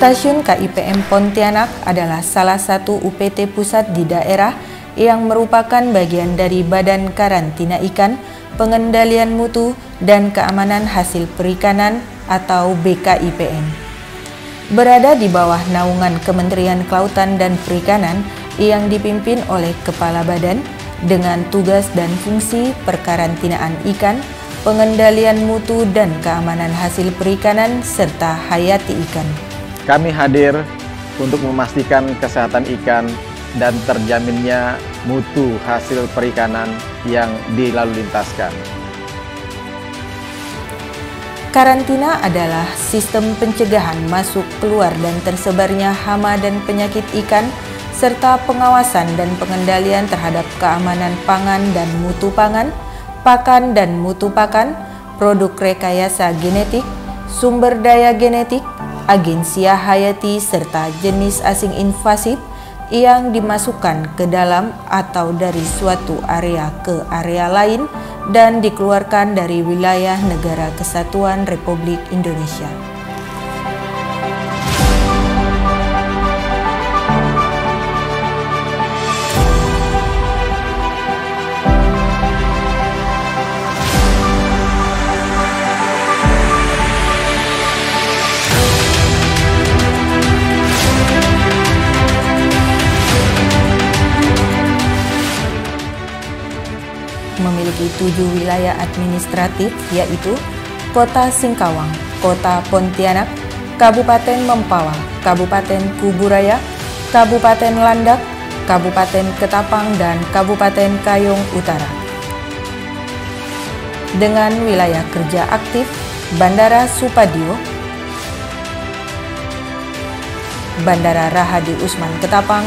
Stasiun KIPM Pontianak adalah salah satu UPT pusat di daerah yang merupakan bagian dari Badan Karantina Ikan, Pengendalian Mutu, dan Keamanan Hasil Perikanan atau BKIPM. Berada di bawah naungan Kementerian Kelautan dan Perikanan yang dipimpin oleh Kepala Badan dengan tugas dan fungsi perkarantinaan ikan, pengendalian mutu dan keamanan hasil perikanan, serta hayati ikan. Kami hadir untuk memastikan kesehatan ikan dan terjaminnya mutu hasil perikanan yang dilalu lintaskan. Karantina adalah sistem pencegahan masuk, keluar, dan tersebarnya hama dan penyakit ikan, serta pengawasan dan pengendalian terhadap keamanan pangan dan mutu pangan, pakan dan mutu pakan, produk rekayasa genetik, sumber daya genetik, agensia hayati, serta jenis asing invasif yang dimasukkan ke dalam atau dari suatu area ke area lain dan dikeluarkan dari wilayah negara kesatuan Republik Indonesia. Memiliki tujuh wilayah administratif yaitu Kota Singkawang, Kota Pontianak, Kabupaten Mempawah, Kabupaten Kuburaya, Kabupaten Landak, Kabupaten Ketapang, dan Kabupaten Kayong Utara. Dengan wilayah kerja aktif, Bandara Supadio, Bandara Rahadi Usman Ketapang,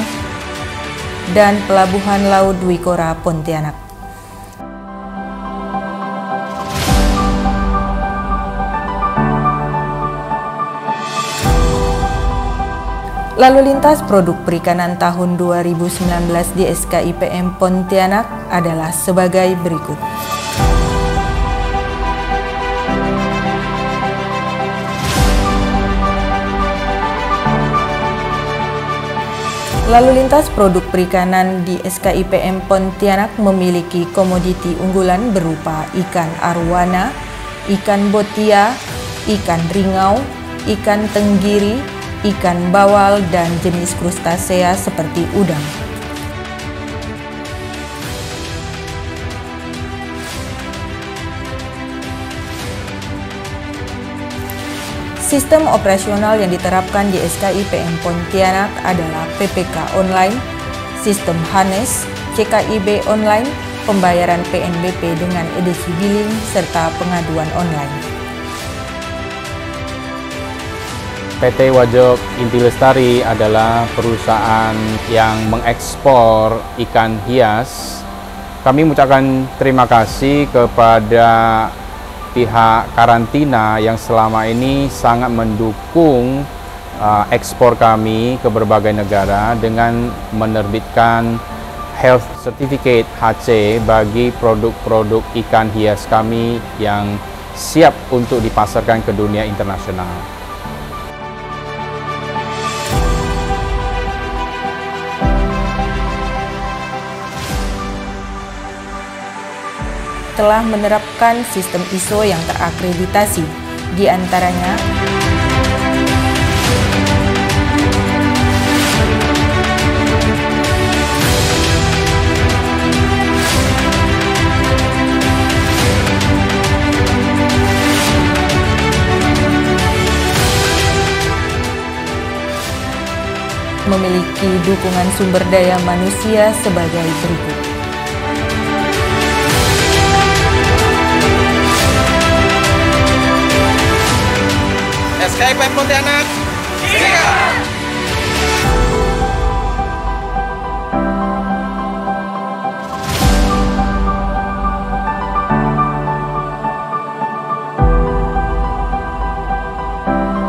dan Pelabuhan Laut Wikora Pontianak. Lalu lintas produk perikanan tahun 2019 di SKIPM Pontianak adalah sebagai berikut. Lalu lintas produk perikanan di SKIPM Pontianak memiliki komoditi unggulan berupa ikan arwana, ikan botia, ikan ringau, ikan tenggiri, ikan bawal, dan jenis krustasea seperti udang. Sistem operasional yang diterapkan di SKIPM Pontianak adalah PPK online, sistem HANES, CKIB online, pembayaran PNBP dengan edisi billing, serta pengaduan online. PT Wajok Inti Lestari adalah perusahaan yang mengekspor ikan hias. Kami mengucapkan terima kasih kepada pihak karantina yang selama ini sangat mendukung uh, ekspor kami ke berbagai negara dengan menerbitkan health certificate HC bagi produk-produk ikan hias kami yang siap untuk dipasarkan ke dunia internasional. Telah menerapkan sistem ISO yang terakreditasi, di antaranya memiliki dukungan sumber daya manusia sebagai berikut. Saya Pem Pontianak. Siap! Thank